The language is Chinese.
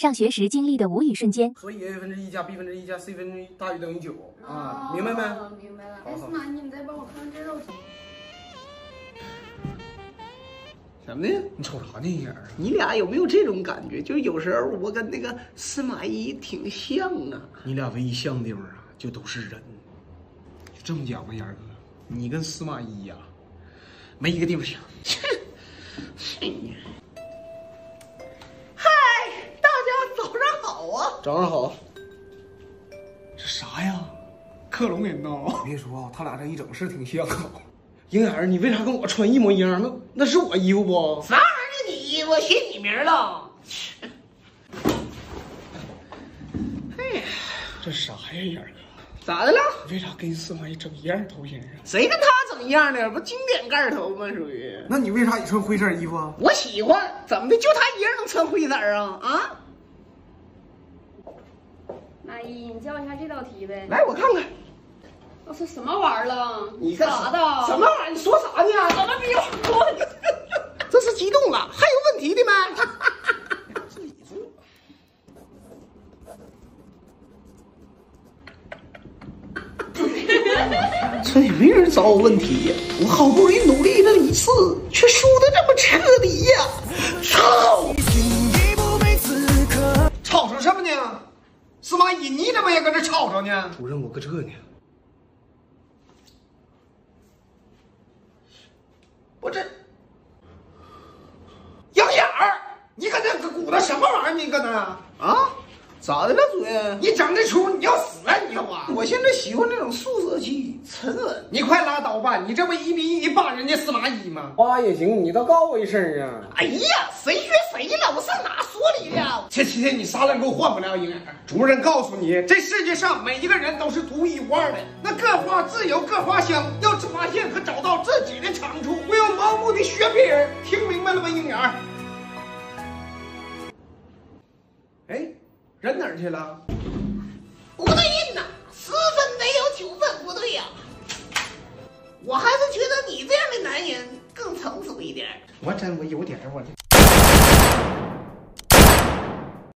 上学时经历的无语瞬间。所以 a 分之一加 b 分之一加 c 分之一大于等于九啊，明白没？明白了。哎，司马，你再帮我看看这道题。怎么的？你瞅啥呢，眼儿？你俩有没有这种感觉？就是有时候我跟那个司马懿挺像啊。你俩唯一像的地方啊，就都是人。就这么讲吧，眼儿哥，你跟司马懿呀，没一个地方像。嗨，早上好。这啥呀？克隆人呐！别说啊，他俩这一整是挺像啊。莹儿，你为啥跟我穿一模一样？那那是我衣服不？啥玩意儿？你衣服写你名了？哎呀，这啥呀，妍儿哥？咋的了？为啥跟司马懿整一样头型啊？谁跟他整一样的？不经典盖头吗？属于。那你为啥也穿灰色衣服啊？我喜欢。怎么的？就他一人能穿灰色啊？啊？马姨，你教一下这道题呗。来，我看看。我说什么玩意儿了？你干啥的？什么玩意儿？你说啥呢？怎么比我？这是激动了？还有问题的吗？自己做。这也没人找我问题呀！我好不容易努力了一次，却输的这么彻底呀！操！吵吵什么呢？司马懿，你怎么也搁这吵吵呢？主任，我搁这呢。我这杨眼儿，你搁那鼓捣什么玩意儿？你搁那啊？咋的了，主任？你整这出你要死啊！你要啊！我现在喜欢那种素色系、沉稳。你快拉倒吧！你这不一比一霸人家司马懿吗？扒也行，你倒告我一声啊！哎呀，谁理了？切切切！你啥人都换不了莹儿。主任告诉你，这世界上每一个人都是独一无二的，那各花自有各花香，要发现和找到自己的长处，不要盲目的学别人。听明白了吗，莹儿？哎。人哪儿去了？不对劲呐，十分得有九分不对呀。我还是觉得你这样的男人更成熟一点。我真我有点我这。